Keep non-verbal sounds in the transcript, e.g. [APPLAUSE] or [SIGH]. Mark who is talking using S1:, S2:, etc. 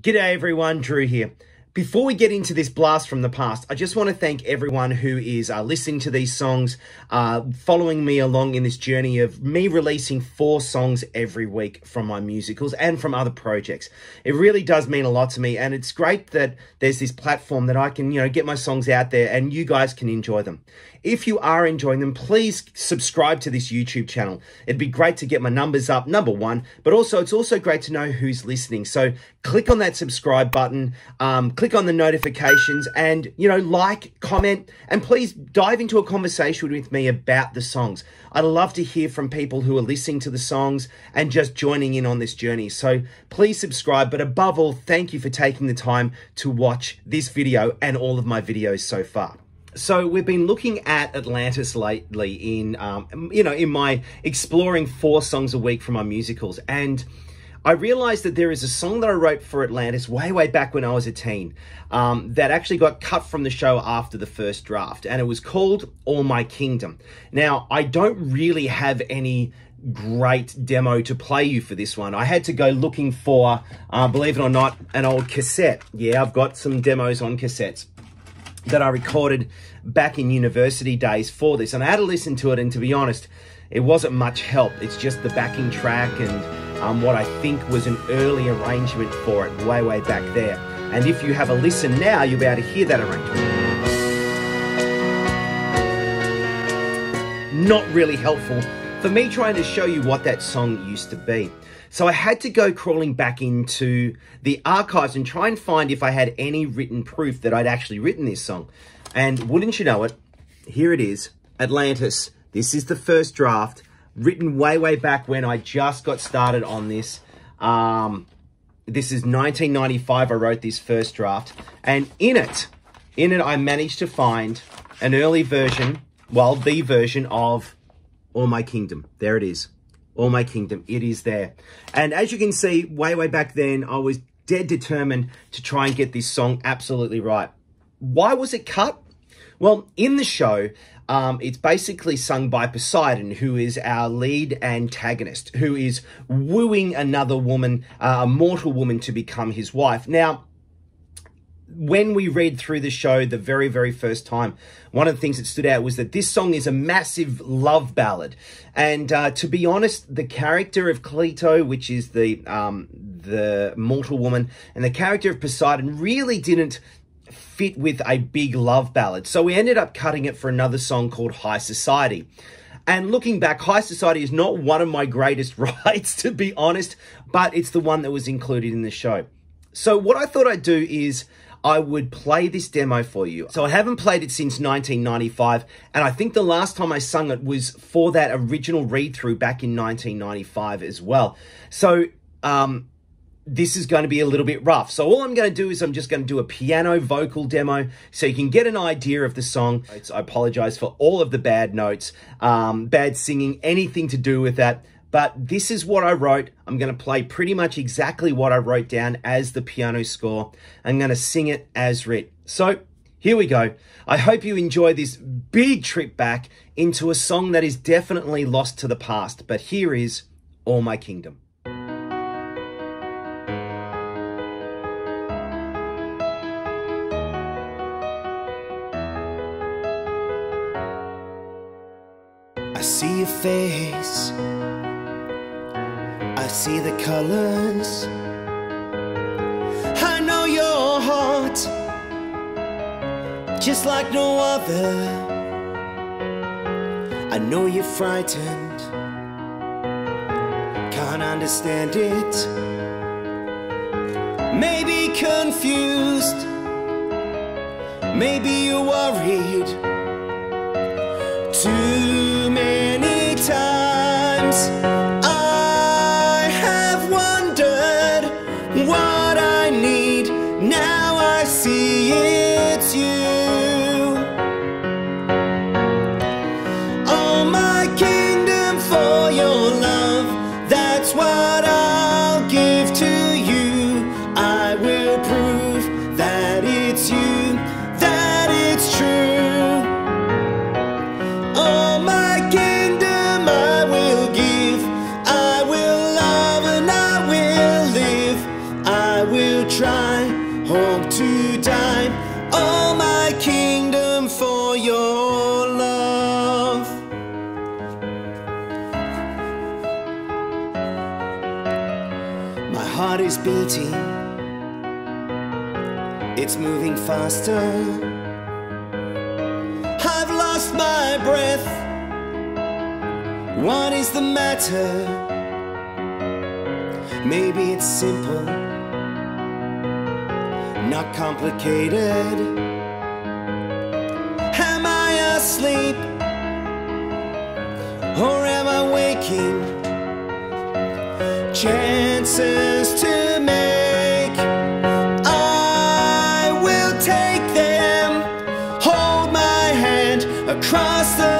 S1: G'day everyone, Drew here. Before we get into this blast from the past, I just want to thank everyone who is uh, listening to these songs, uh, following me along in this journey of me releasing four songs every week from my musicals and from other projects. It really does mean a lot to me, and it's great that there's this platform that I can, you know, get my songs out there and you guys can enjoy them. If you are enjoying them, please subscribe to this YouTube channel. It'd be great to get my numbers up, number one, but also it's also great to know who's listening. So click on that subscribe button, um, click on the notifications and, you know, like, comment, and please dive into a conversation with me about the songs. I'd love to hear from people who are listening to the songs and just joining in on this journey. So please subscribe, but above all, thank you for taking the time to watch this video and all of my videos so far so we've been looking at Atlantis lately in, um, you know, in my exploring four songs a week from my musicals. And I realized that there is a song that I wrote for Atlantis way, way back when I was a teen um, that actually got cut from the show after the first draft. And it was called All My Kingdom. Now, I don't really have any great demo to play you for this one. I had to go looking for, uh, believe it or not, an old cassette. Yeah, I've got some demos on cassettes that I recorded back in university days for this. And I had to listen to it, and to be honest, it wasn't much help. It's just the backing track and um, what I think was an early arrangement for it way, way back there. And if you have a listen now, you'll be able to hear that arrangement. Not really helpful for me trying to show you what that song used to be. So I had to go crawling back into the archives and try and find if I had any written proof that I'd actually written this song. And wouldn't you know it, here it is, Atlantis. This is the first draft, written way, way back when I just got started on this. Um, this is 1995, I wrote this first draft. And in it, in it, I managed to find an early version, well, the version of All My Kingdom. There it is. All My Kingdom. It is there. And as you can see, way, way back then, I was dead determined to try and get this song absolutely right. Why was it cut? Well, in the show, um, it's basically sung by Poseidon, who is our lead antagonist, who is wooing another woman, uh, a mortal woman, to become his wife. Now, when we read through the show the very, very first time, one of the things that stood out was that this song is a massive love ballad. And uh, to be honest, the character of Cleito, which is the um, the mortal woman, and the character of Poseidon really didn't fit with a big love ballad. So we ended up cutting it for another song called High Society. And looking back, High Society is not one of my greatest [LAUGHS] writes, to be honest, but it's the one that was included in the show. So what I thought I'd do is I would play this demo for you. So I haven't played it since 1995, and I think the last time I sung it was for that original read-through back in 1995 as well. So, um, this is going to be a little bit rough. So all I'm going to do is I'm just going to do a piano vocal demo so you can get an idea of the song. I apologize for all of the bad notes, um, bad singing, anything to do with that but this is what I wrote. I'm going to play pretty much exactly what I wrote down as the piano score. I'm going to sing it as writ. So here we go. I hope you enjoy this big trip back into a song that is definitely lost to the past. But here is All My Kingdom. See your face I see the colors. I know your heart just like no other. I know you're frightened, can't understand it. Maybe confused, maybe you're worried. Too
S2: heart is beating It's moving faster I've lost my breath What is the matter? Maybe it's simple Not complicated Am I asleep? Or am I waking? Chances across the